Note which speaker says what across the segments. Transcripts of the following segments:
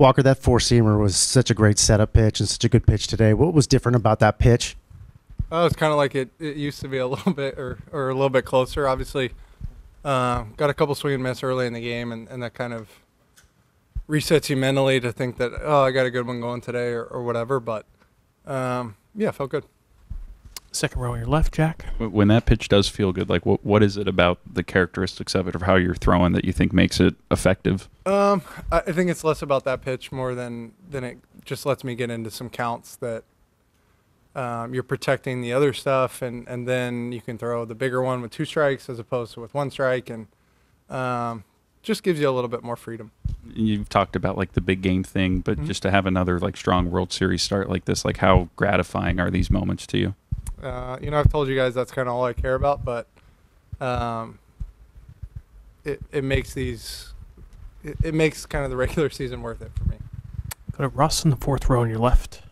Speaker 1: Walker, that four seamer was such a great setup pitch and such a good pitch today. What was different about that pitch?
Speaker 2: Oh, it's kind of like it, it used to be a little bit or, or a little bit closer. Obviously, uh, got a couple swing and miss early in the game, and, and that kind of resets you mentally to think that oh, I got a good one going today or, or whatever. But um, yeah, felt good.
Speaker 3: Second row on your left, Jack.
Speaker 4: When that pitch does feel good, like what what is it about the characteristics of it or how you're throwing that you think makes it effective?
Speaker 2: Um, I I think it's less about that pitch more than than it just lets me get into some counts that um, you're protecting the other stuff, and and then you can throw the bigger one with two strikes as opposed to with one strike, and um, just gives you a little bit more freedom.
Speaker 4: You've talked about like the big game thing, but
Speaker 2: Mhm.
Speaker 4: just to have another like strong World Series start like this, like how gratifying are these moments to you?
Speaker 2: Uh, you know, I've told you guys that's kind of all I care about, but um, it it makes these it, it makes kind of the regular season worth it for me.
Speaker 3: Go to Russ in the fourth row on your left.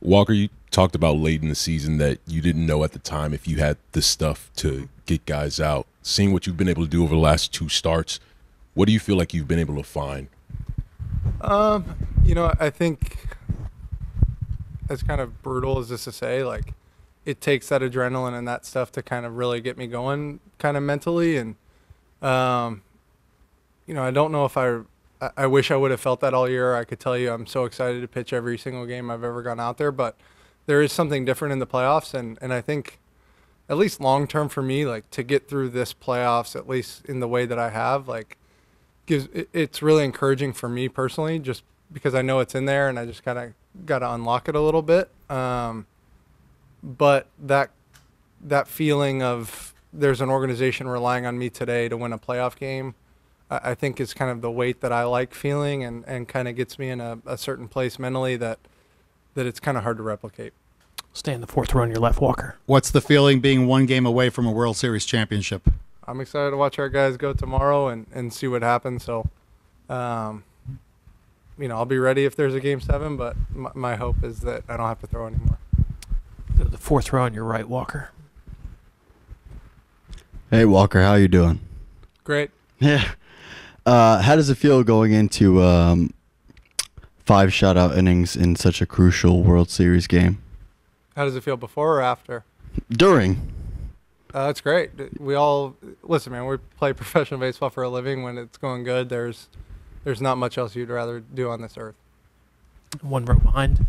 Speaker 5: Walker, you talked about late in the season that you didn't know at the time if you had the stuff to get guys out. Seeing what you've been able to do over the last two starts, what do you feel like you've been able to find?
Speaker 2: Um, you know, I think as kind of brutal as this to say, like it takes that adrenaline and that stuff to kind of really get me going, kind of mentally. And um, you know, I don't know if I, I- wish I would have felt that all year. I could tell you, I'm so excited to pitch every single game I've ever gone out there, but there is something different in the playoffs, and and I think. At least long term for me, like to get through this playoffs, at least in the way that I have, like gives it, it's really encouraging for me personally just because I know it's in there and I just kind of got to unlock it a little bit um, but that that feeling of there's an organization relying on me today to win a playoff game I, I think is kind of the weight that I like feeling and, and kind of gets me in a, a certain place mentally that that it's kind of hard to replicate
Speaker 3: Stay in the fourth row on your left, Walker.
Speaker 6: What's the feeling being one game away from a World Series championship?
Speaker 2: I'm excited to watch our guys go tomorrow and, and see what happens. So, um, you know, I'll be ready if there's a game seven, but my, my hope is that I don't have to throw anymore.
Speaker 3: Go to the fourth row on your right, Walker.
Speaker 7: Hey Walker, how you doing?
Speaker 2: Great.
Speaker 7: Yeah. Uh, how does it feel going into um, five shutout innings in such a crucial World Series game?
Speaker 2: How does it feel before or after?
Speaker 7: During.
Speaker 2: Uh, it's great. We all listen, man. We play professional baseball for a living. When it's going good, there's there's not much else you'd rather do on this earth.
Speaker 3: One row behind.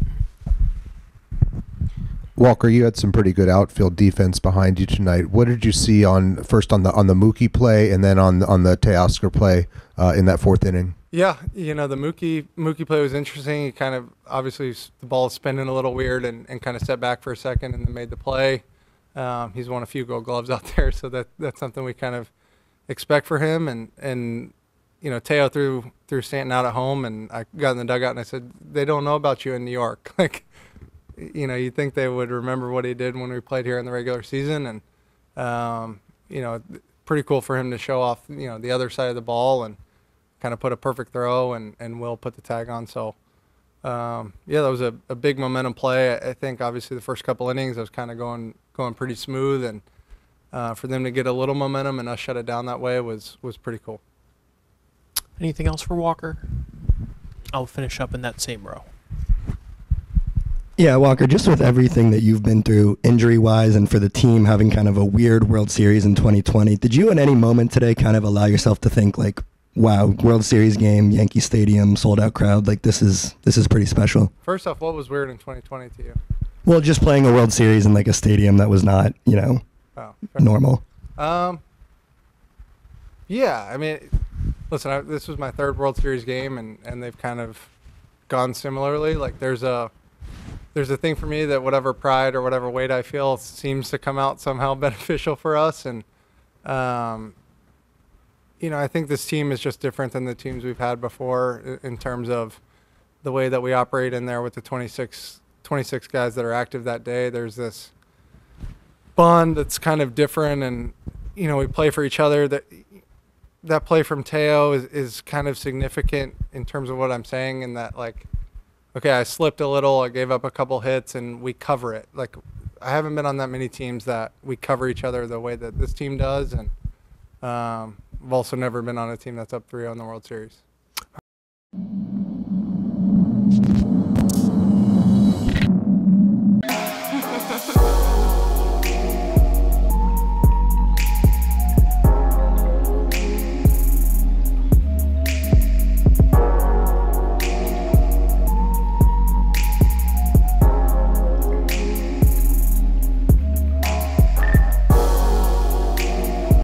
Speaker 8: Walker, you had some pretty good outfield defense behind you tonight. What did you see on first on the on the Mookie play and then on on the Teoscar play uh, in that fourth inning?
Speaker 2: Yeah, you know the Mookie Mookie play was interesting. He kind of obviously the ball was spinning a little weird and, and kind of stepped back for a second and then made the play. Um, he's won a few Gold Gloves out there, so that that's something we kind of expect for him. And and you know Teo threw threw Stanton out at home, and I got in the dugout and I said they don't know about you in New York. Like, you know, you'd think they would remember what he did when we played here in the regular season, and um, you know, pretty cool for him to show off you know the other side of the ball and kind of put a perfect throw and, and Will put the tag on. So, um, yeah, that was a, a big momentum play. I, I think obviously the first couple innings I was kind of going going pretty smooth, and uh, for them to get a little momentum and us shut it down that way was was pretty cool.
Speaker 3: Anything else for Walker? I'll finish up in that same row.
Speaker 9: Yeah, Walker, just with everything that you've been through injury wise and for the team having kind of a weird World Series in 2020, did you at any moment today kind of allow yourself to think like, wow, World Series game, Yankee Stadium, sold out crowd, like this is this is pretty special?
Speaker 2: First off, what was weird in 2020 to you?
Speaker 9: Well, just playing a World Series in like a stadium that was not, you know,
Speaker 2: Oh,
Speaker 9: normal.
Speaker 2: Um, yeah, I mean, listen, I, this was my third World Series game, and, and they've kind of gone similarly. Like there's a there's a thing for me that whatever pride or whatever weight I feel seems to come out somehow beneficial for us, and um, you know, I think this team is just different than the teams we've had before in terms of the way that we operate in there with the 26, 26 guys that are active that day. There's this bond that's kind of different and you know we play for each other that that play from Teo is, is kind of significant in terms of what I'm saying in that like okay I slipped a little I gave up a couple hits and we cover it. Like I haven't been on that many teams that we cover each other the way that this team does and um, I've also never been on a team that's up 3-0 in the World Series